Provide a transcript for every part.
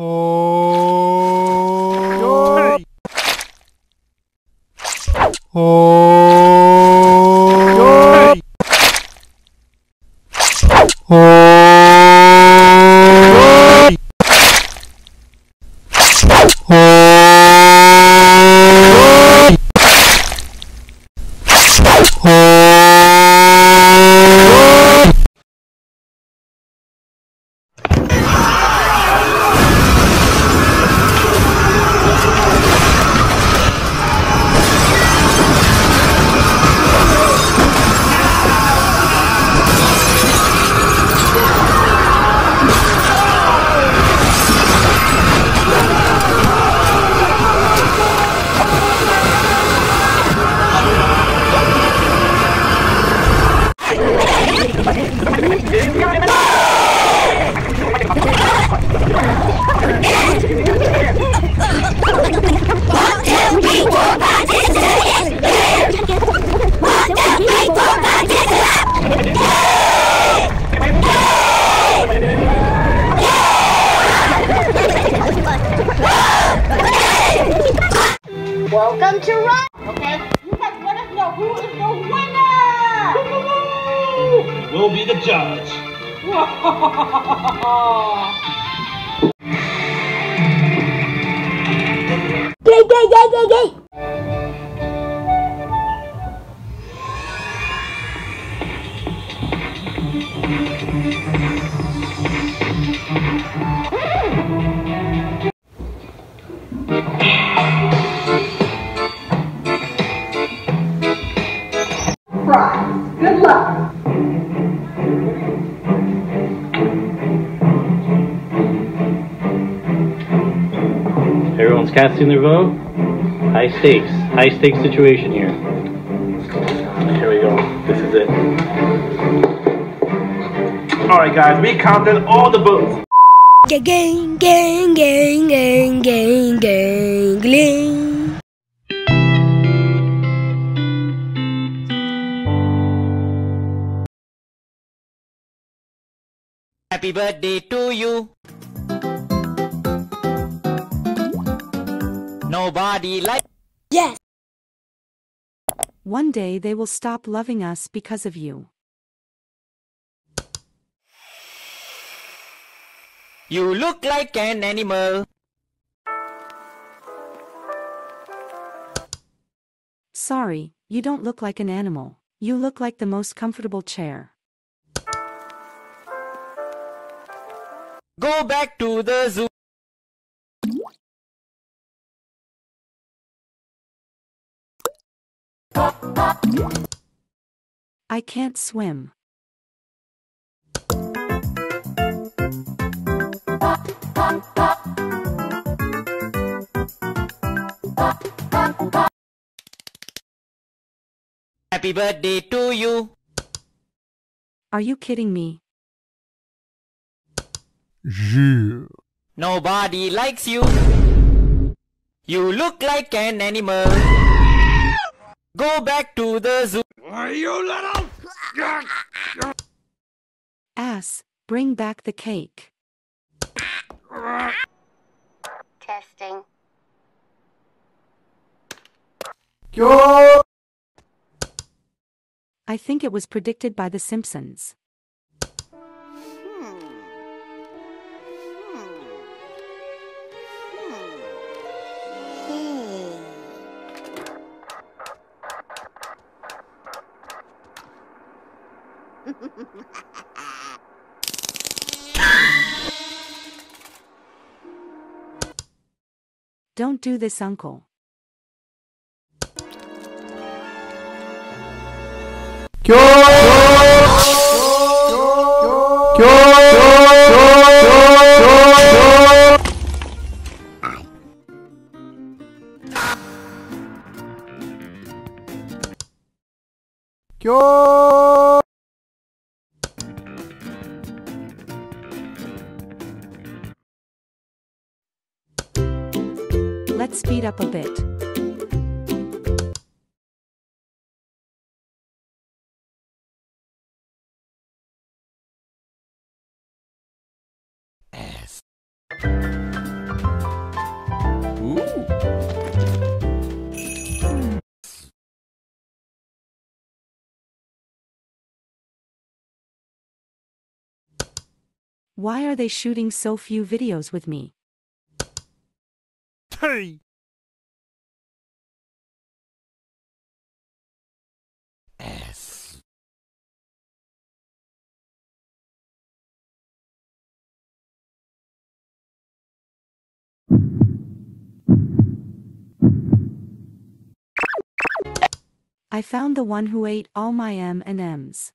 おー。おー Welcome to Run. Okay, you guys let us know who is the winner. We'll be the judge. Gay, gay, gay, gay, gay. Prize. Good luck. Everyone's casting their vote. High stakes. High stakes situation here. Here we go. This is it. Alright, guys, we counted all the votes. Gang, gang, gang, gang, gang, gang, gang, Happy birthday to you. Nobody like Yes. One day they will stop loving us because of you. you look like an animal. Sorry, you don't look like an animal. You look like the most comfortable chair. Go back to the zoo. I can't swim. Happy birthday to you. Are you kidding me? Jure. Nobody likes you. You look like an animal. Go back to the zoo. Are you little? Ass, bring back the cake. Testing. 교. I think it was predicted by The Simpsons. Hmm. Don't do this, uncle. 교. Let's speed up a bit. S. Why are they shooting so few videos with me? Hey. I found the one who ate all my M&Ms.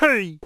Hey.